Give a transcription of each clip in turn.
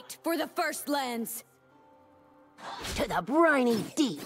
Fight for the First Lands! To the briny deep!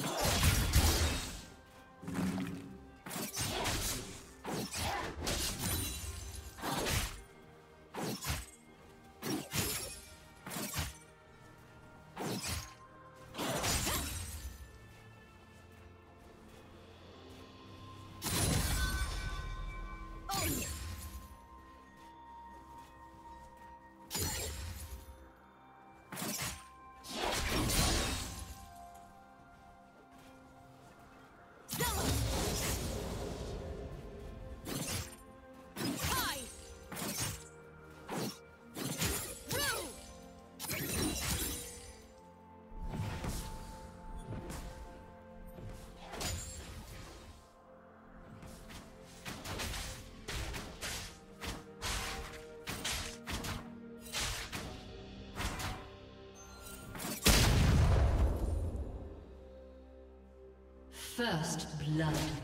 First blood.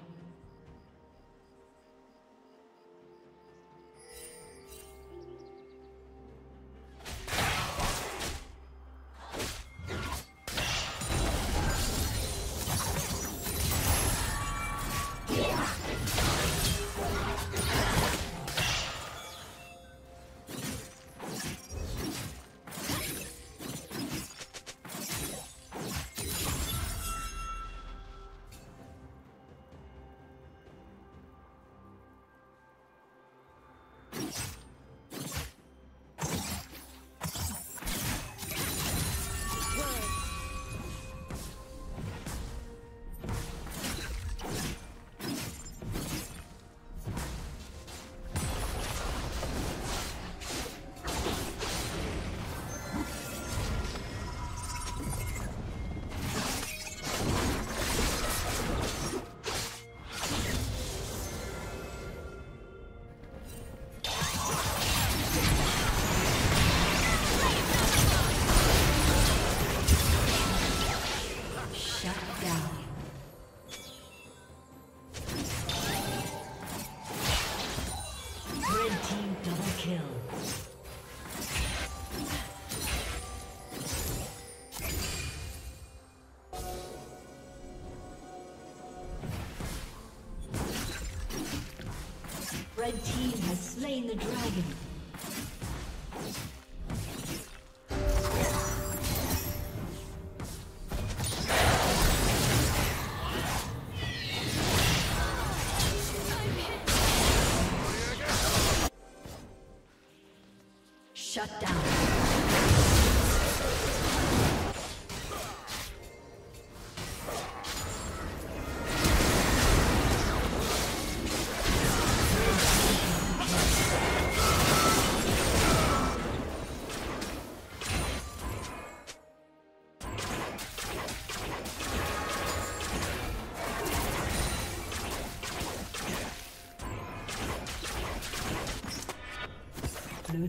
Slain the dragon.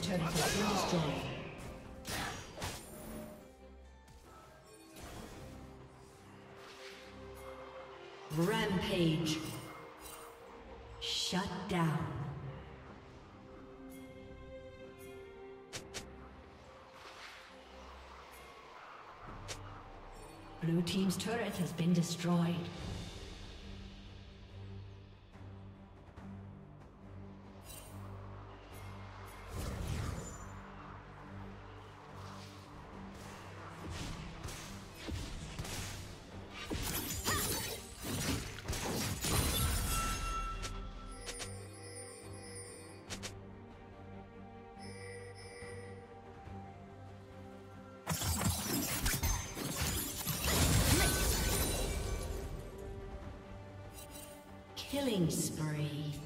Team's turret has been destroyed. Rampage. Shut down. Blue Team's turret has been destroyed. Killing spree.